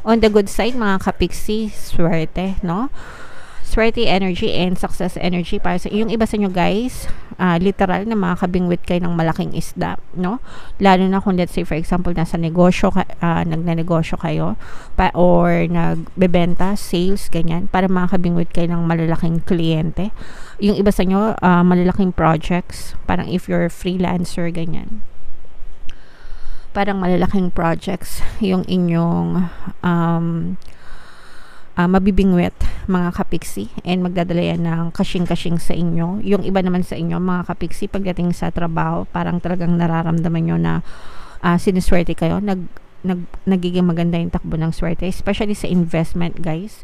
On the good side, mga kapiksi, swerte, no? Swerte energy and success energy para sa yung iba sa inyo guys, uh, literal na makakabingwit kayo ng malaking isda, no? Lalo na kung let's say for example nasa negosyo uh, nagnenegosyo kayo pa, or nagbebenta, sales, ganyan, para makakabingwit kayo ng malalaking kliyente. Yung iba sa inyo, uh, malalaking projects, parang if you're freelancer, ganyan parang malalaking projects yung inyong um, uh, mabibingwit mga kapiksi and magdadala yan ng kasing-kasing sa inyo. Yung iba naman sa inyo mga kapiksi pagdating sa trabaho parang talagang nararamdaman nyo na uh, siniswerte kayo. Nag, nag, nagiging maganda yung takbo ng swerte especially sa investment guys.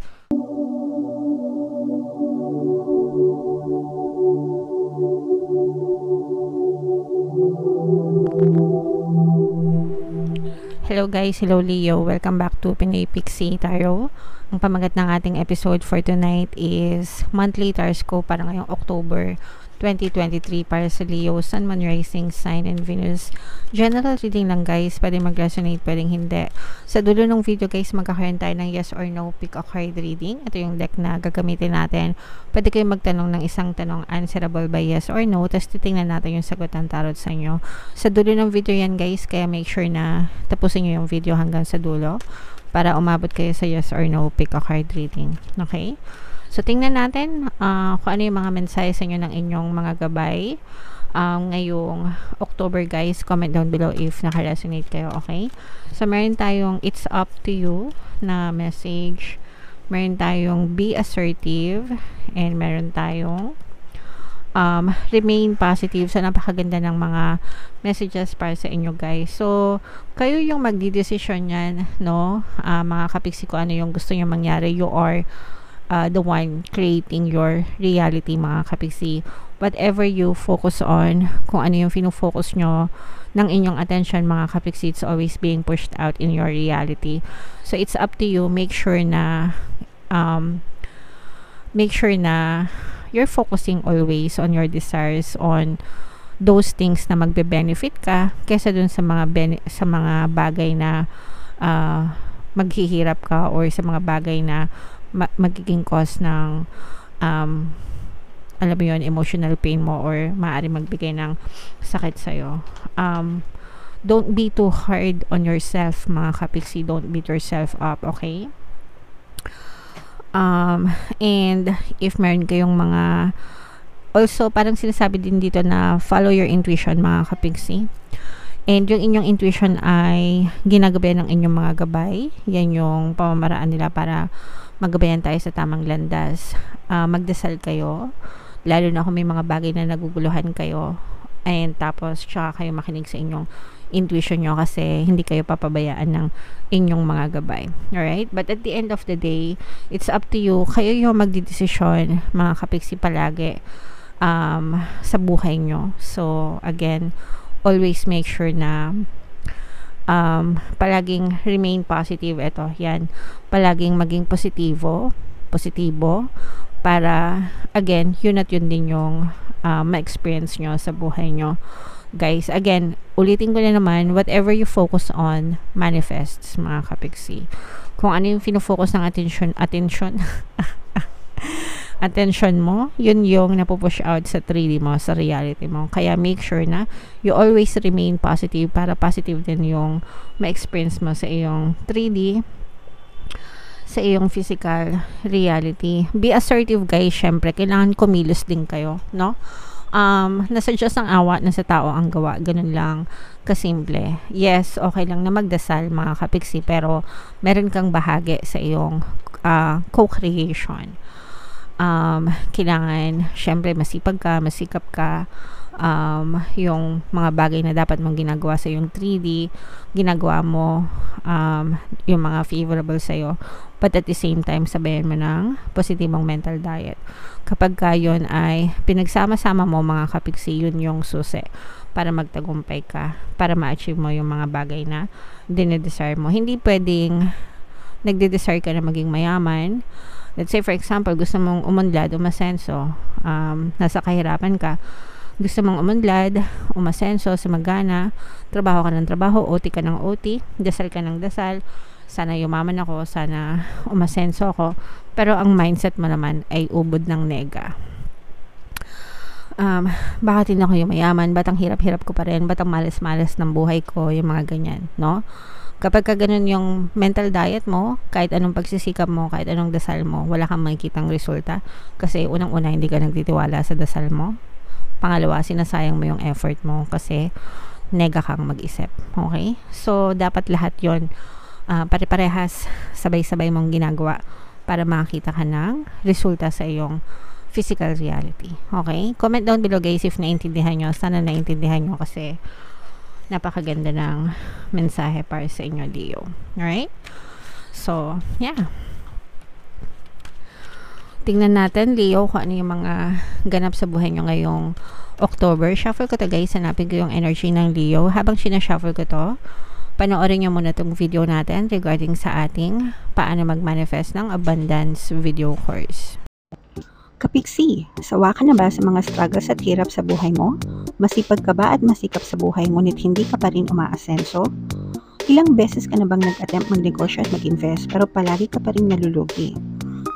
Hello guys, hello Leo. Welcome back to Pinoy Pixie Tarot. Ang pamagat ng ating episode for tonight is monthly Tarscope para ngayong October 2023 para sa Leo, Sun, Moon, Rising, Sign, and Venus. General reading lang guys, pwede mag-resonate, pwedeng hindi. Sa dulo ng video guys, magkakaroon tayo ng yes or no pick a card reading. Ito yung deck na gagamitin natin. Pwede kayo magtanong ng isang tanong answerable by yes or no, tapos titingnan natin yung sagot ng tarot sa inyo. Sa dulo ng video yan guys, kaya make sure na tapusin nyo yung video hanggang sa dulo para umabot kayo sa yes or no pick a card reading. Okay? So, tingnan natin uh, kung ano yung mga mensahe sa inyo ng inyong mga gabay. Um, ngayong October guys, comment down below if naka-resonate kayo, okay? So, meron tayong it's up to you na message. Meron tayong be assertive and meron tayong um, remain positive. So, napakaganda ng mga messages para sa inyo, guys. So, kayo yung magdidesisyon yan, no? Uh, mga kapiksi ko, ano yung gusto nyo mangyari. You are uh, the one creating your reality, mga kapiksi. Whatever you focus on, kung ano yung fino-focus nyo ng inyong attention, mga kapiksi, it's always being pushed out in your reality. So, it's up to you. Make sure na um, make sure na you're focusing always on your desires on those things na magbe-benefit ka kaysa dun sa mga ben- sa mga bagay na uh, maghihirap ka or sa mga bagay na ma- magiging cause ng um, alam mo yun, emotional pain mo or maaari magbigay ng sakit sa'yo. Um, don't be too hard on yourself, mga kapiksi. Don't beat yourself up, okay? Um, and if meron kayong mga also parang sinasabi din dito na follow your intuition mga kapigsi. And yung inyong intuition ay ginagabayan ng inyong mga gabay. Yan yung pamamaraan nila para magabayan tayo sa tamang landas. Uh, magdasal kayo. Lalo na kung may mga bagay na naguguluhan kayo. And tapos, tsaka kayo makinig sa inyong intuition nyo kasi hindi kayo papabayaan ng inyong mga gabay. Alright? But at the end of the day, it's up to you. Kayo yung magdidesisyon, mga kapiksi palagi, um, sa buhay nyo. So, again, always make sure na um, palaging remain positive. Ito, yan. Palaging maging positibo. Positibo. Para, again, yun at yun din yung uh, ma-experience nyo sa buhay nyo guys, again, ulitin ko na naman, whatever you focus on, manifests, mga kapiksi. Kung ano yung fino-focus ng attention, attention, attention mo, yun yung napupush out sa 3D mo, sa reality mo. Kaya make sure na you always remain positive para positive din yung ma-experience mo sa iyong 3D sa iyong physical reality. Be assertive guys, syempre, kailangan kumilos din kayo, no? um, nasa Diyos ang awa, nasa tao ang gawa. Ganun lang kasimple. Yes, okay lang na magdasal mga kapiksi, pero meron kang bahagi sa iyong uh, co-creation. Um, kailangan, syempre, masipag ka, masikap ka, um, yung mga bagay na dapat mong ginagawa sa yung 3D, ginagawa mo um, yung mga favorable sa'yo. But at the same time, sabayan mo ng positibong mental diet. Kapag ka ay pinagsama-sama mo mga kapiksi, yun yung susi para magtagumpay ka, para ma-achieve mo yung mga bagay na dinedesire mo. Hindi pwedeng nagde-desire ka na maging mayaman. Let's say, for example, gusto mong umunlad, umasenso, um, nasa kahirapan ka, gusto mong umunlad, umasenso, sumagana, trabaho ka ng trabaho, OT ka ng OT, dasal ka ng dasal, sana yumaman ako, sana umasenso ako. Pero ang mindset mo naman ay ubod ng nega. Um, bakit hindi ako yumayaman? Ba't ang hirap-hirap ko pa rin? Ba't ang malas-malas ng buhay ko? Yung mga ganyan, no? Kapag ka ganun yung mental diet mo, kahit anong pagsisikap mo, kahit anong dasal mo, wala kang makikitang resulta. Kasi unang-una, hindi ka nagtitiwala sa dasal mo. Pangalawa, sinasayang mo yung effort mo kasi nega kang mag-isip. Okay? So, dapat lahat yon uh, pare-parehas, sabay-sabay mong ginagawa para makita ka ng resulta sa iyong physical reality. Okay? Comment down below guys if naintindihan nyo. Sana naintindihan nyo kasi napakaganda ng mensahe para sa inyo, Leo. Alright? So, yeah. Tingnan natin, Leo, kung ano yung mga ganap sa buhay nyo ngayong October. Shuffle ko to guys. Hanapin ko yung energy ng Leo. Habang sinashuffle ko to, panoorin nyo muna itong video natin regarding sa ating paano mag-manifest ng abundance video course. Kapiksi, sawa ka na ba sa mga struggles at hirap sa buhay mo? Masipag ka ba at masikap sa buhay ngunit hindi ka pa rin umaasenso? Ilang beses ka na bang nag-attempt magnegosyo at mag-invest pero palagi ka pa rin nalulugi?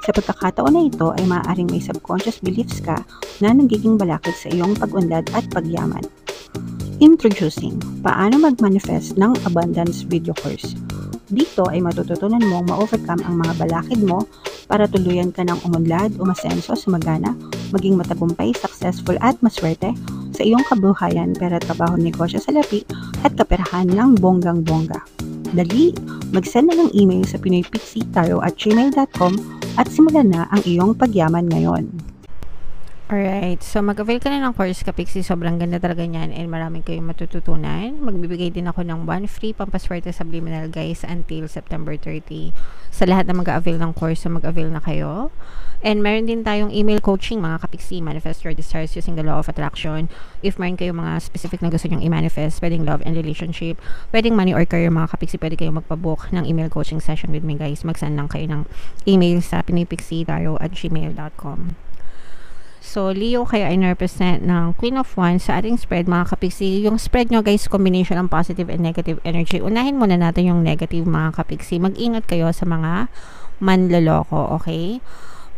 Sa pagkakataon na ito ay maaaring may subconscious beliefs ka na nagiging balakid sa iyong pag-unlad at pagyaman. Introducing, paano mag-manifest ng abundance video course. Dito ay matututunan mong ma-overcome ang mga balakid mo para tuluyan ka ng umunlad, umasenso, sumagana, maging matagumpay, successful at maswerte sa iyong kabuhayan, pera, trabaho, negosyo sa lapi at kaperahan ng bonggang-bongga. Dali, mag-send na ng email sa pinoypixitayo at gmail.com at simulan na ang iyong pagyaman ngayon. Alright, so mag-avail ka na ng course Kapixi, sobrang ganda talaga niyan and maraming kayong matututunan. Magbibigay din ako ng one free pampaswerte subliminal guys until September 30. Sa lahat na mag-avail ng course, so mag-avail na kayo. And meron din tayong email coaching mga Kapixi, manifest your desires using the law of attraction. If meron kayong mga specific na gusto nyong i-manifest, pwedeng love and relationship, pwedeng money or career mga Kapixi, pwede kayong magpabook ng email coaching session with me guys. Mag-send lang kayo ng email sa pinipixitayo at gmail.com. So, Leo kaya ay represent ng Queen of Wands sa ating spread, mga kapiksi. Yung spread nyo, guys, combination ng positive and negative energy. Unahin muna natin yung negative, mga kapiksi. Mag-ingat kayo sa mga manloloko, okay?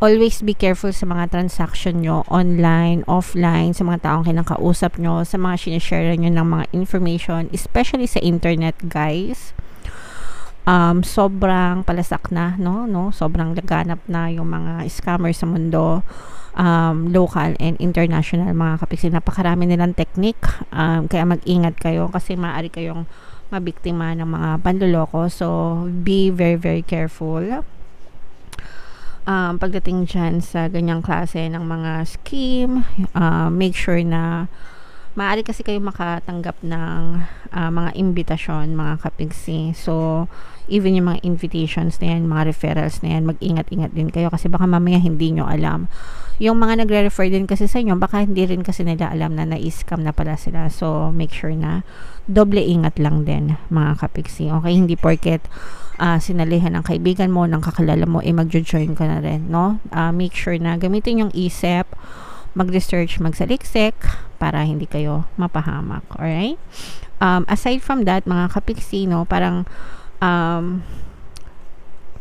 Always be careful sa mga transaction nyo, online, offline, sa mga taong kinakausap nyo, sa mga sinishare nyo ng mga information, especially sa internet, guys um, sobrang palasak na, no? no? Sobrang laganap na yung mga scammers sa mundo um, local and international mga kapiksi. Napakarami nilang technique. Um, kaya mag-ingat kayo kasi maaari kayong mabiktima ng mga panloloko. So, be very, very careful. Um, pagdating dyan sa ganyang klase ng mga scheme, uh, make sure na maaari kasi kayo makatanggap ng uh, mga imbitasyon, mga kapigsi. So, even yung mga invitations na yan, mga referrals na yan, mag-ingat-ingat din kayo kasi baka mamaya hindi nyo alam. Yung mga nagre-refer din kasi sa inyo, baka hindi rin kasi nila alam na na-scam na pala sila. So, make sure na doble ingat lang din, mga kapiksi. Okay, hindi porket uh, sinalihan ng kaibigan mo, ng kakalala mo, eh mag-join ka na rin, no? Uh, make sure na gamitin yung isip, mag-research, magsaliksik, para hindi kayo mapahamak. Alright? Um, aside from that, mga kapiksi, no, parang Um,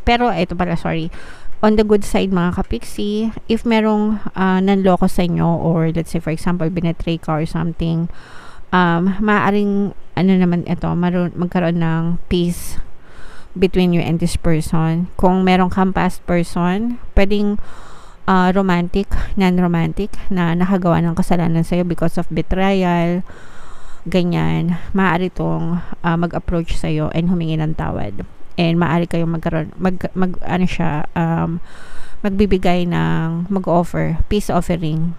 pero, ito pala, sorry. On the good side, mga kapiksi, if merong uh, nanloko sa inyo or let's say, for example, binetray ka or something, um, maaaring, ano naman ito, maroon, magkaroon ng peace between you and this person. Kung meron kang past person, pwedeng uh, romantic, non-romantic, na nakagawa ng kasalanan sa'yo because of betrayal, ganyan, maaari tong uh, mag-approach sa iyo and humingi ng tawad. And maaari kayong magkaroon mag, mag ano siya um magbibigay ng mag-offer peace offering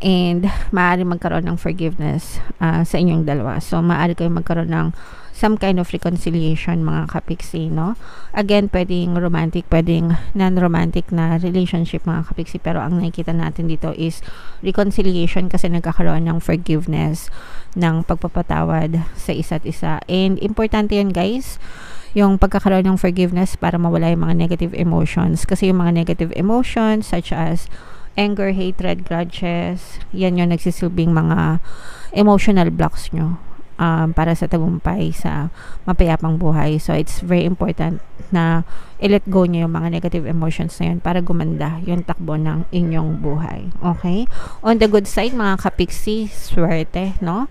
and maaari magkaroon ng forgiveness uh, sa inyong dalawa. So, maaari kayong magkaroon ng some kind of reconciliation mga kapiksi, no? Again, pwedeng romantic, pwedeng non-romantic na relationship mga kapiksi, pero ang nakikita natin dito is reconciliation kasi nagkakaroon ng forgiveness, ng pagpapatawad sa isa't isa. And importante yan guys, yung pagkakaroon ng forgiveness para mawala yung mga negative emotions. Kasi yung mga negative emotions such as anger, hatred, grudges, yan yung nagsisilbing mga emotional blocks nyo um, para sa tagumpay sa mapayapang buhay. So, it's very important na i-let go nyo yung mga negative emotions na yun para gumanda yung takbo ng inyong buhay. Okay? On the good side, mga kapiksi, swerte, no?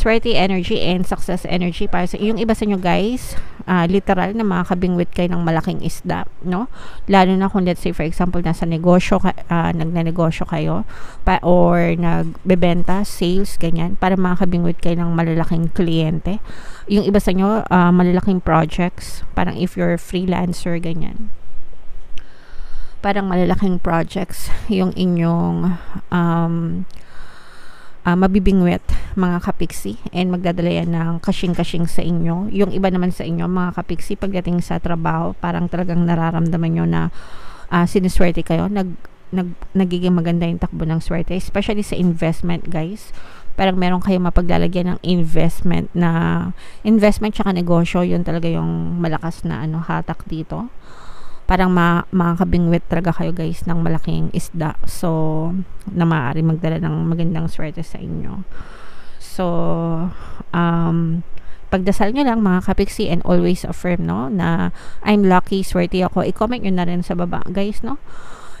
Swerte energy and success energy para sa yung iba sa inyo guys uh, literal na makakabingwit kayo ng malaking isda no? Lalo na kung let's say for example nasa negosyo uh, nagnenegosyo kayo pa, or nagbebenta sales ganyan para makakabingwit kayo ng malalaking kliyente. Yung iba sa inyo uh, malalaking projects parang if you're freelancer ganyan. Parang malalaking projects yung inyong um, uh, mabibingwit mga kapiksi and magdadala yan ng kasing-kasing sa inyo. Yung iba naman sa inyo mga kapiksi pagdating sa trabaho parang talagang nararamdaman nyo na uh, siniswerte kayo. Nag, nag, nagiging maganda yung takbo ng swerte especially sa investment guys parang meron kayong mapaglalagyan ng investment na investment tsaka negosyo yun talaga yung malakas na ano hatak dito parang ma makakabingwit talaga kayo guys ng malaking isda. So, na maaari magdala ng magandang swerte sa inyo. So, um, pagdasal nyo lang mga kapiksi and always affirm no na I'm lucky, swerte ako. I-comment nyo na rin sa baba guys no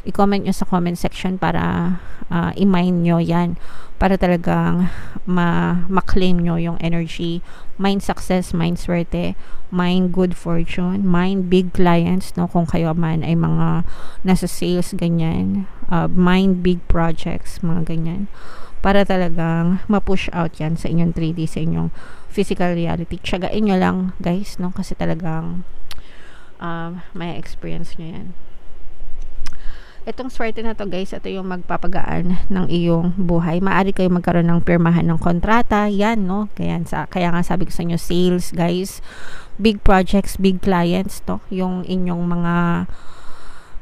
i-comment nyo sa comment section para uh, i-mine nyo yan. Para talagang ma- ma-claim nyo yung energy. Mind success, mind swerte mind good fortune mind big clients no? Kung kayo man ay mga nasa sales ganyan. Uh, mind big projects mga ganyan. Para talagang ma-push out yan sa inyong 3D sa inyong physical reality. Tsagain nyo lang guys no? Kasi talagang uh, may experience nyo yan Itong swerte na to guys, ito yung magpapagaan ng iyong buhay. Maari kayo magkaroon ng pirmahan ng kontrata. Yan, no? Kaya, sa, kaya nga sabi ko sa inyo, sales guys. Big projects, big clients, to. Yung inyong mga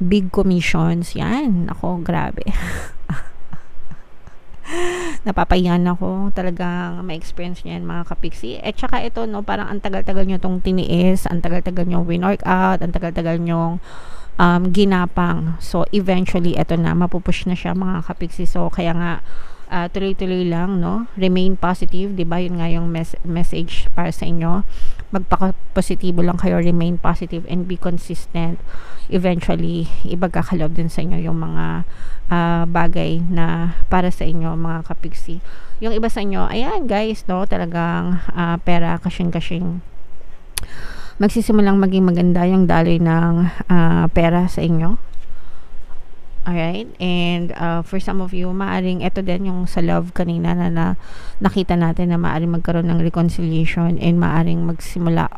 big commissions. Yan. Ako, grabe. napapayan ako talagang ma-experience niyan mga kapiksi at saka ito no parang ang tagal-tagal nyo tong tiniis ang tagal-tagal nyo win-work out ang tagal-tagal nyo um, ginapang. So, eventually, ito na, mapupush na siya mga kapiksi. So, kaya nga, uh, tuloy-tuloy lang, no? Remain positive, di ba? Yun nga yung mes- message para sa inyo. Magpaka-positibo lang kayo, remain positive and be consistent. Eventually, ibagkakalob din sa inyo yung mga uh, bagay na para sa inyo, mga kapiksi. Yung iba sa inyo, ayan guys, no? Talagang uh, pera, kasing-kasing magsisimulang maging maganda yung daloy ng uh, pera sa inyo. Alright? And uh, for some of you, maaring ito din yung sa love kanina na, na nakita natin na maaring magkaroon ng reconciliation and maaring magsimula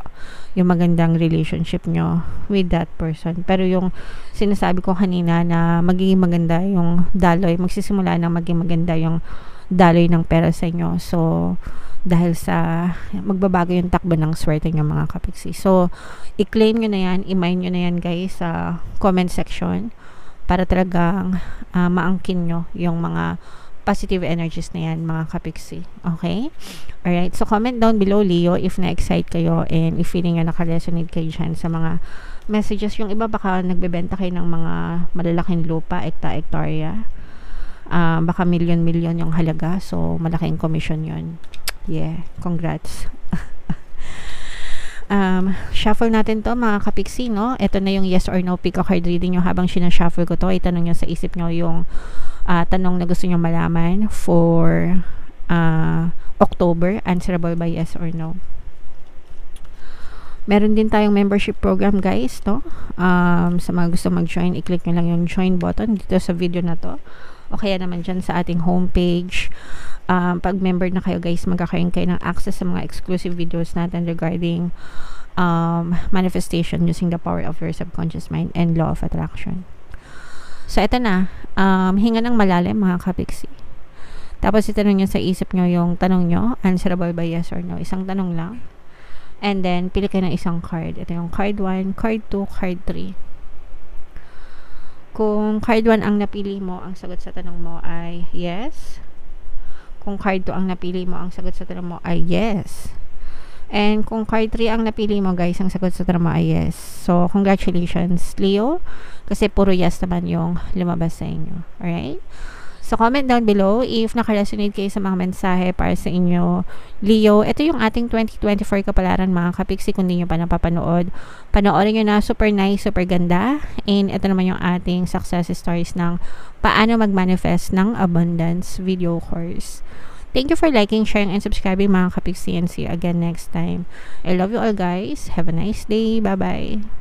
yung magandang relationship nyo with that person. Pero yung sinasabi ko kanina na magiging maganda yung daloy, magsisimula na maging maganda yung daloy ng pera sa inyo. So, dahil sa magbabago yung takbo ng swerte ng mga kapiksi. So, i-claim nyo na yan, i-mine nyo na yan guys sa comment section para talagang uh, maangkin nyo yung mga positive energies na yan mga kapiksi. Okay? Alright. So, comment down below, Leo, if na-excite kayo and if feeling nyo naka-resonate kayo dyan sa mga messages. Yung iba baka nagbebenta kayo ng mga malalaking lupa, ekta-ektarya. Uh, baka million-million yung halaga. So, malaking commission yon Yeah, congrats. um, shuffle natin to mga kapiksi, no? Ito na yung yes or no pick a card reading nyo habang sinashuffle ko to. Itanong nyo sa isip nyo yung uh, tanong na gusto nyo malaman for uh, October. Answerable by yes or no. Meron din tayong membership program guys, no? Um, sa mga gusto mag-join, i-click nyo lang yung join button dito sa video na to. O kaya naman dyan sa ating homepage um, pag member na kayo guys, magkakaroon kayo ng access sa mga exclusive videos natin regarding um, manifestation using the power of your subconscious mind and law of attraction. So, ito na. Um, hinga ng malalim, mga kapiksi. Tapos, itanong nyo sa isip nyo yung tanong nyo, answerable by yes or no. Isang tanong lang. And then, pili kayo ng isang card. Ito yung card 1, card 2, card 3. Kung card 1 ang napili mo, ang sagot sa tanong mo ay yes, kung card 2 ang napili mo, ang sagot sa tanong mo ay yes. And kung card 3 ang napili mo, guys, ang sagot sa mo ay yes. So, congratulations, Leo. Kasi puro yes naman yung lumabas sa inyo. Alright? So, comment down below if nakaresonate kayo sa mga mensahe para sa inyo. Leo, ito yung ating 2024 kapalaran mga kapiksi kung di nyo pa napapanood. Panoorin nyo na, super nice, super ganda. And ito naman yung ating success stories ng paano mag-manifest ng abundance video course. Thank you for liking, sharing, and subscribing mga kapiksi and see you again next time. I love you all guys. Have a nice day. Bye-bye.